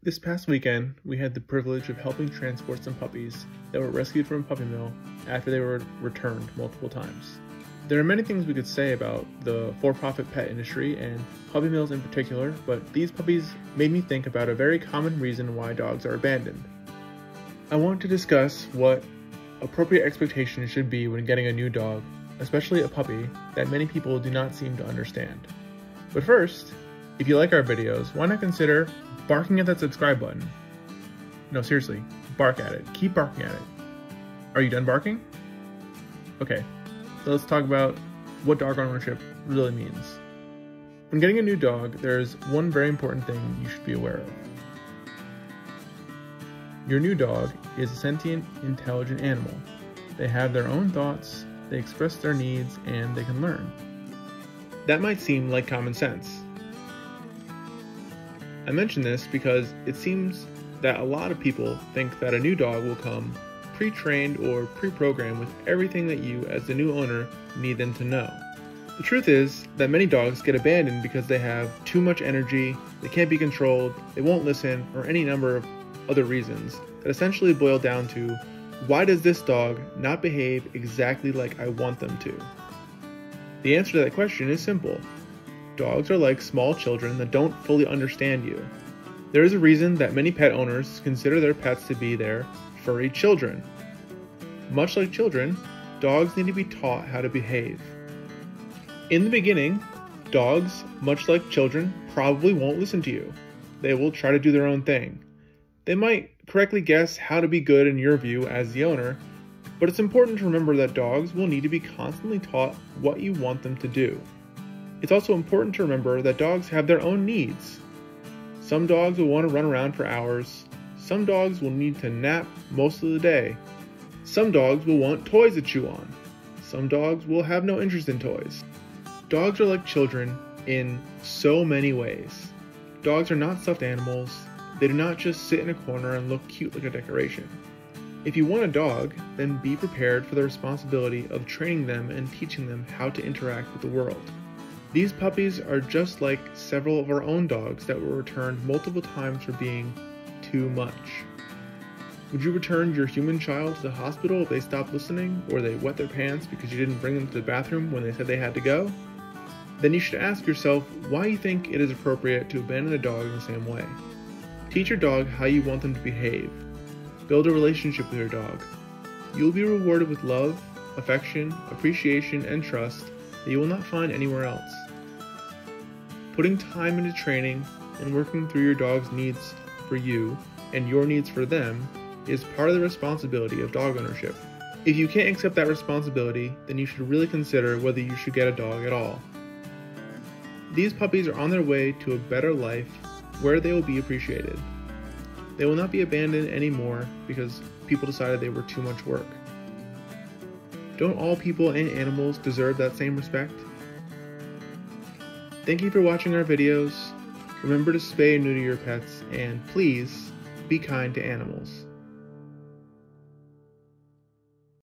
This past weekend, we had the privilege of helping transport some puppies that were rescued from a puppy mill after they were returned multiple times. There are many things we could say about the for profit pet industry and puppy mills in particular, but these puppies made me think about a very common reason why dogs are abandoned. I want to discuss what appropriate expectations should be when getting a new dog, especially a puppy, that many people do not seem to understand. But first, if you like our videos, why not consider barking at that subscribe button? No, seriously, bark at it. Keep barking at it. Are you done barking? Okay, so let's talk about what dog ownership really means. When getting a new dog, there's one very important thing you should be aware of. Your new dog is a sentient, intelligent animal. They have their own thoughts, they express their needs, and they can learn. That might seem like common sense, I mention this because it seems that a lot of people think that a new dog will come pre trained or pre programmed with everything that you, as the new owner, need them to know. The truth is that many dogs get abandoned because they have too much energy, they can't be controlled, they won't listen, or any number of other reasons that essentially boil down to why does this dog not behave exactly like I want them to? The answer to that question is simple Dogs are like small children that don't fully understand you. There is a reason that many pet owners consider their pets to be their furry children. Much like children, dogs need to be taught how to behave. In the beginning, dogs, much like children, probably won't listen to you. They will try to do their own thing. They might correctly guess how to be good in your view as the owner, but it's important to remember that dogs will need to be constantly taught what you want them to do. It's also important to remember that dogs have their own needs. Some dogs will want to run around for hours. Some dogs will need to nap most of the day. Some dogs will want toys to chew on. Some dogs will have no interest in toys. Dogs are like children in so many ways. Dogs are not stuffed animals. They do not just sit in a corner and look cute like a decoration. If you want a dog, then be prepared for the responsibility of training them and teaching them how to interact with the world. These puppies are just like several of our own dogs that were returned multiple times for being too much. Would you return your human child to the hospital if they stopped listening or they wet their pants because you didn't bring them to the bathroom when they said they had to go? Then you should ask yourself why you think it is appropriate to abandon a dog in the same way. Teach your dog how you want them to behave. Build a relationship with your dog. You will be rewarded with love, affection, appreciation, and trust that you will not find anywhere else. Putting time into training and working through your dog's needs for you and your needs for them is part of the responsibility of dog ownership. If you can't accept that responsibility, then you should really consider whether you should get a dog at all. These puppies are on their way to a better life where they will be appreciated. They will not be abandoned anymore because people decided they were too much work. Don't all people and animals deserve that same respect? Thank you for watching our videos. Remember to spay and neuter your pets, and please be kind to animals.